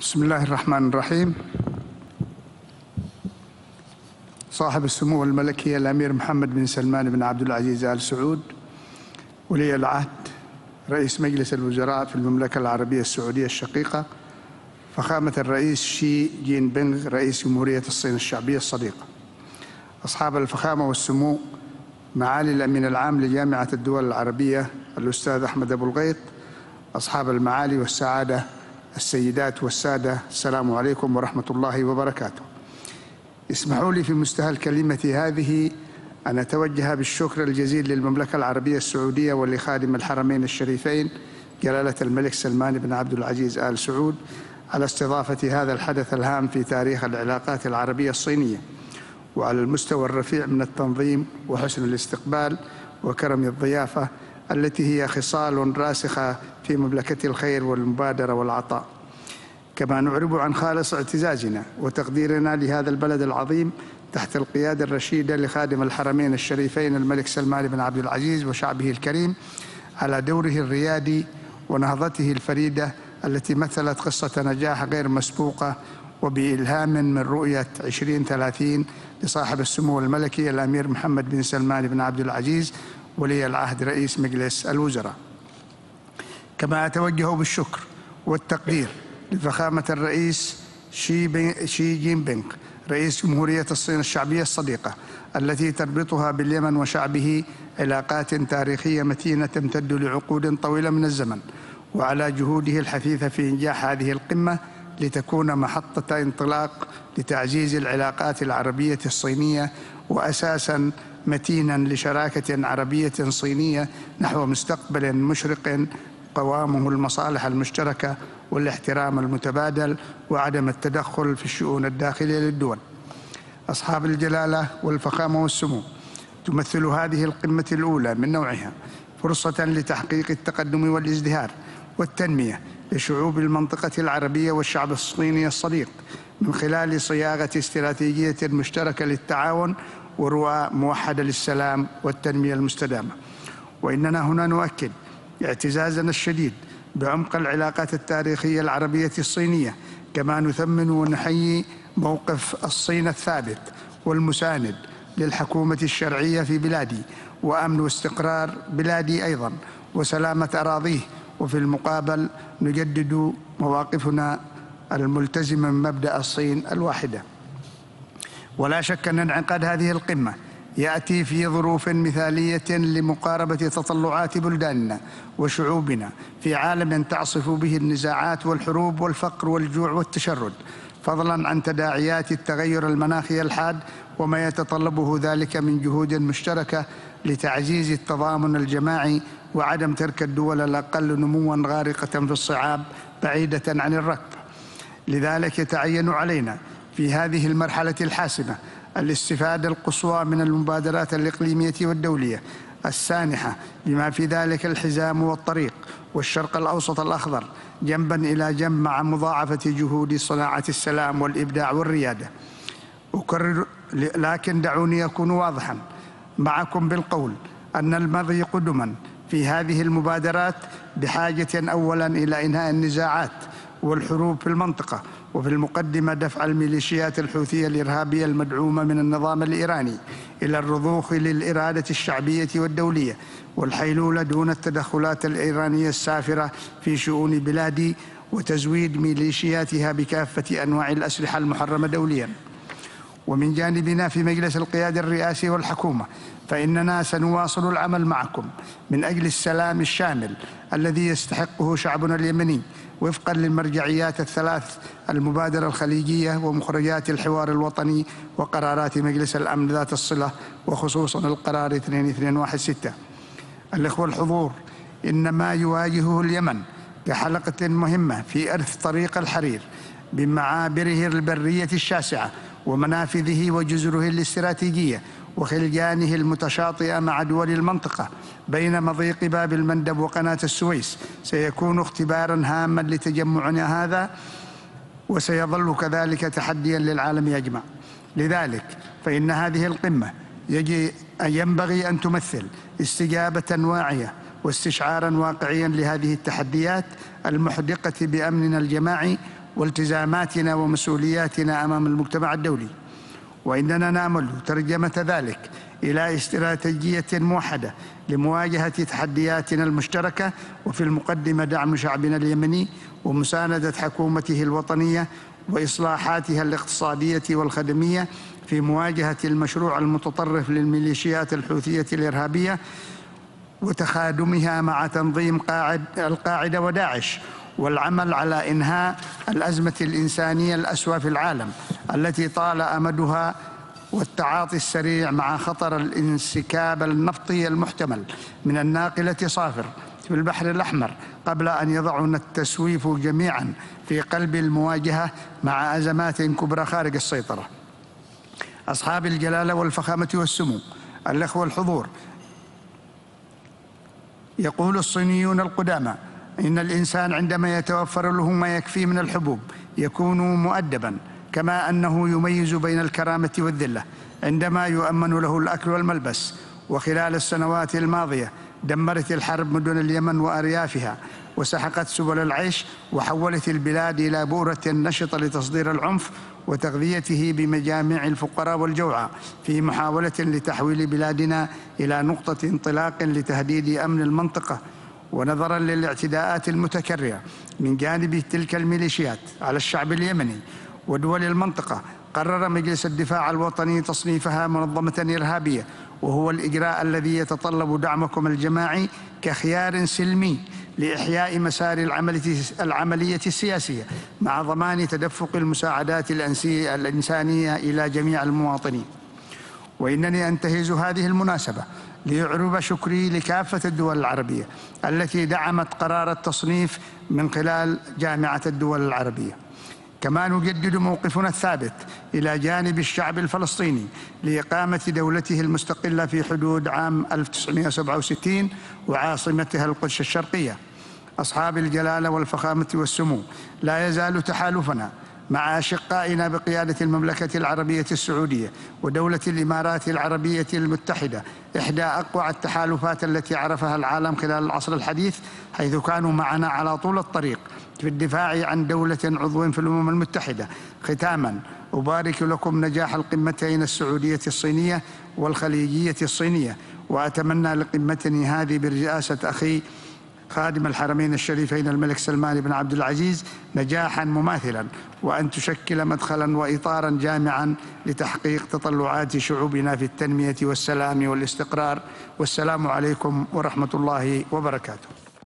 بسم الله الرحمن الرحيم. صاحب السمو الملكي الأمير محمد بن سلمان بن عبد العزيز آل سعود. ولي العهد رئيس مجلس الوزراء في المملكة العربية السعودية الشقيقة. فخامة الرئيس شي جين بنغ رئيس جمهورية الصين الشعبية الصديقة. أصحاب الفخامة والسمو معالي الأمين العام لجامعة الدول العربية الأستاذ أحمد أبو الغيط. أصحاب المعالي والسعادة السيدات والسادة السلام عليكم ورحمة الله وبركاته. اسمحوا لي في مستهل كلمتي هذه أن أتوجه بالشكر الجزيل للمملكة العربية السعودية ولخادم الحرمين الشريفين جلالة الملك سلمان بن عبد العزيز آل سعود على استضافة هذا الحدث الهام في تاريخ العلاقات العربية الصينية. وعلى المستوى الرفيع من التنظيم وحسن الاستقبال وكرم الضيافة التي هي خصال راسخة في مملكة الخير والمبادرة والعطاء. كما نعرب عن خالص اعتزازنا وتقديرنا لهذا البلد العظيم تحت القيادة الرشيدة لخادم الحرمين الشريفين الملك سلمان بن عبد العزيز وشعبه الكريم على دوره الريادي ونهضته الفريدة التي مثلت قصة نجاح غير مسبوقة وبإلهام من رؤية 2030 لصاحب السمو الملكي الأمير محمد بن سلمان بن عبد العزيز ولي العهد رئيس مجلس الوزراء. كما أتوجه بالشكر والتقدير لفخامة الرئيس شي, شي جين بينغ رئيس جمهورية الصين الشعبية الصديقة التي تربطها باليمن وشعبه علاقات تاريخية متينة تمتد لعقود طويلة من الزمن وعلى جهوده الحثيثة في إنجاح هذه القمة لتكون محطة انطلاق لتعزيز العلاقات العربية الصينية وأساسا متينا لشراكة عربية صينية نحو مستقبل مشرق قوامه المصالح المشتركة والاحترام المتبادل وعدم التدخل في الشؤون الداخلية للدول. أصحاب الجلالة والفخامة والسمو تمثل هذه القمة الأولى من نوعها فرصة لتحقيق التقدم والازدهار والتنمية لشعوب المنطقة العربية والشعب الصيني الصديق من خلال صياغة استراتيجية مشتركة للتعاون ورؤى موحدة للسلام والتنمية المستدامة. وإننا هنا نؤكد اعتزازنا الشديد بعمق العلاقات التاريخية العربية الصينية كما نثمن ونحيي موقف الصين الثابت والمساند للحكومة الشرعية في بلادي وأمن واستقرار بلادي أيضا وسلامة أراضيه وفي المقابل نجدد مواقفنا الملتزمة من مبدأ الصين الواحدة. ولا شك أن انعقاد هذه القمة يأتي في ظروف مثالية لمقاربة تطلعات بلداننا وشعوبنا في عالم تعصف به النزاعات والحروب والفقر والجوع والتشرد فضلا عن تداعيات التغير المناخي الحاد وما يتطلبه ذلك من جهود مشتركة لتعزيز التضامن الجماعي وعدم ترك الدول الأقل نموا غارقة في الصعاب بعيدة عن الركب. لذلك يتعين علينا في هذه المرحلة الحاسمة الاستفادة القصوى من المبادرات الإقليمية والدولية السانحة بما في ذلك الحزام والطريق والشرق الأوسط الأخضر جنبا إلى جنب مع مضاعفة جهود صناعة السلام والإبداع والريادة. أكرر لكن دعوني أكون واضحا معكم بالقول أن المضي قدما في هذه المبادرات بحاجة أولا إلى إنهاء النزاعات والحروب في المنطقة وفي المقدمة دفع الميليشيات الحوثية الإرهابية المدعومة من النظام الإيراني إلى الرضوخ للإرادة الشعبية والدولية والحيلولة دون التدخلات الإيرانية السافرة في شؤون بلادي وتزويد ميليشياتها بكافة أنواع الأسلحة المحرمة دولياً. ومن جانبنا في مجلس القيادة الرئاسي والحكومة فإننا سنواصل العمل معكم من أجل السلام الشامل الذي يستحقه شعبنا اليمني وفقا للمرجعيات الثلاث المبادرة الخليجية ومخرجات الحوار الوطني وقرارات مجلس الأمن ذات الصلة وخصوصا القرار 2216 الإخوة الحضور إن ما يواجهه اليمن كحلقة مهمة في أرث طريق الحرير بمعابره البرية الشاسعة ومنافذه وجزره الاستراتيجية وخلجانه المتشاطئة مع دول المنطقة بين مضيق باب المندب وقناة السويس سيكون اختبارا هاما لتجمعنا هذا وسيظل كذلك تحديا للعالم أجمع. لذلك فإن هذه القمة يجي أن ينبغي أن تمثل استجابة واعية واستشعارا واقعيا لهذه التحديات المحدقة بأمننا الجماعي والتزاماتنا ومسؤولياتنا أمام المجتمع الدولي. وإننا نامل ترجمة ذلك إلى استراتيجية موحدة لمواجهة تحدياتنا المشتركة وفي المقدمة دعم شعبنا اليمني ومساندة حكومته الوطنية وإصلاحاتها الاقتصادية والخدمية في مواجهة المشروع المتطرف للميليشيات الحوثية الإرهابية وتخادمها مع تنظيم قاعد القاعدة وداعش والعمل على إنهاء الأزمة الإنسانية الاسوى في العالم التي طال أمدها والتعاطي السريع مع خطر الانسكاب النفطي المحتمل من الناقلة صافر في البحر الأحمر قبل أن يضعنا التسويف جميعا في قلب المواجهة مع أزمات كبرى خارج السيطرة. أصحاب الجلالة والفخامة والسمو الإخوة الحضور يقول الصينيون القدامى إن الإنسان عندما يتوفر له ما يكفي من الحبوب يكون مؤدبا كما أنه يميز بين الكرامة والذلة عندما يؤمن له الأكل والملبس. وخلال السنوات الماضية دمرت الحرب مدن اليمن وأريافها وسحقت سبل العيش وحولت البلاد إلى بؤرة نشطة لتصدير العنف وتغذيته بمجامع الفقراء والجوعى في محاولة لتحويل بلادنا إلى نقطة انطلاق لتهديد أمن المنطقة. ونظرا للاعتداءات المتكررة من جانب تلك الميليشيات على الشعب اليمني ودول المنطقة. قرر مجلس الدفاع الوطني تصنيفها منظمة إرهابية وهو الإجراء الذي يتطلب دعمكم الجماعي كخيار سلمي لإحياء مسار العملية السياسية مع ضمان تدفق المساعدات الإنسانية إلى جميع المواطنين. وإنني أنتهز هذه المناسبة. ليعرب شكري لكافة الدول العربية التي دعمت قرار التصنيف من خلال جامعة الدول العربية. كما نجدد موقفنا الثابت إلى جانب الشعب الفلسطيني لإقامة دولته المستقلة في حدود عام 1967 وعاصمتها القدس الشرقية. أصحاب الجلالة والفخامة والسمو لا يزال تحالفنا مع أشقائنا بقيادة المملكة العربية السعودية ودولة الإمارات العربية المتحدة إحدى أقوى التحالفات التي عرفها العالم خلال العصر الحديث حيث كانوا معنا على طول الطريق في الدفاع عن دولة عضو في الأمم المتحدة. ختاما أبارك لكم نجاح القمتين السعودية الصينية والخليجية الصينية وأتمنى لقمتني هذه برئاسة أخي خادم الحرمين الشريفين الملك سلمان بن عبد العزيز نجاحا مماثلا وأن تشكل مدخلا واطارا جامعا لتحقيق تطلعات شعوبنا في التنمية والسلام والاستقرار. والسلام عليكم ورحمة الله وبركاته.